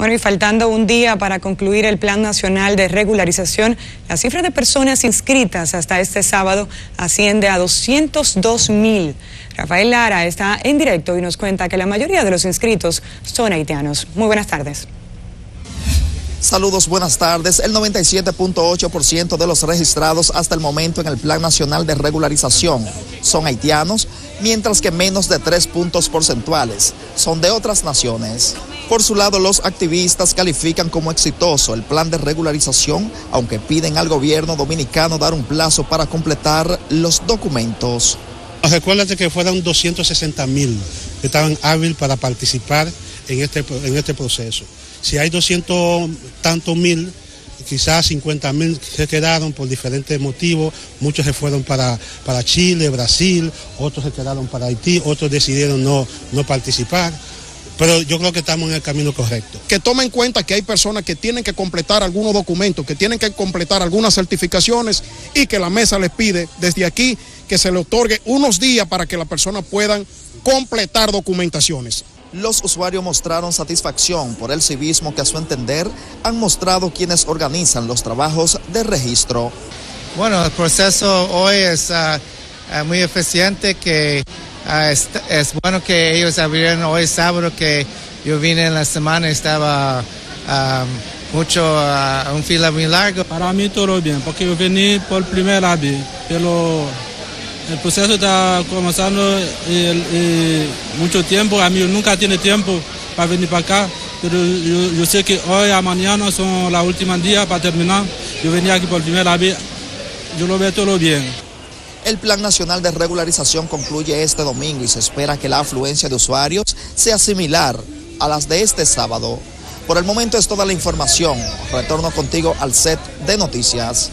Bueno, y faltando un día para concluir el Plan Nacional de Regularización, la cifra de personas inscritas hasta este sábado asciende a 202 mil. Rafael Lara está en directo y nos cuenta que la mayoría de los inscritos son haitianos. Muy buenas tardes. Saludos, buenas tardes. El 97.8% de los registrados hasta el momento en el Plan Nacional de Regularización son haitianos, mientras que menos de tres puntos porcentuales son de otras naciones. Por su lado, los activistas califican como exitoso el plan de regularización, aunque piden al gobierno dominicano dar un plazo para completar los documentos. Recuérdate que fueron 260 mil que estaban hábiles para participar en este, en este proceso. Si hay 200 tantos mil, quizás 50 mil se quedaron por diferentes motivos, muchos se fueron para, para Chile, Brasil, otros se quedaron para Haití, otros decidieron no, no participar pero yo creo que estamos en el camino correcto. Que tome en cuenta que hay personas que tienen que completar algunos documentos, que tienen que completar algunas certificaciones y que la mesa les pide desde aquí que se le otorgue unos días para que las personas puedan completar documentaciones. Los usuarios mostraron satisfacción por el civismo que a su entender han mostrado quienes organizan los trabajos de registro. Bueno, el proceso hoy es ah, muy eficiente que Ah, es, bueno que ellos abrieron hoy sábado que yo vine en la semana estaba ah, mucho, uh, un fila muy largo. Para mí todo bien, porque yo vine por primera vez, pero el proceso está comenzando y, mucho tiempo, a mí nunca tiene tiempo para venir para acá, pero yo, yo sé que hoy a mañana son los últimos días para terminar, yo venía aquí por primera vez, yo lo veo todo bien. El Plan Nacional de Regularización concluye este domingo y se espera que la afluencia de usuarios sea similar a las de este sábado. Por el momento es toda la información. Retorno contigo al set de noticias.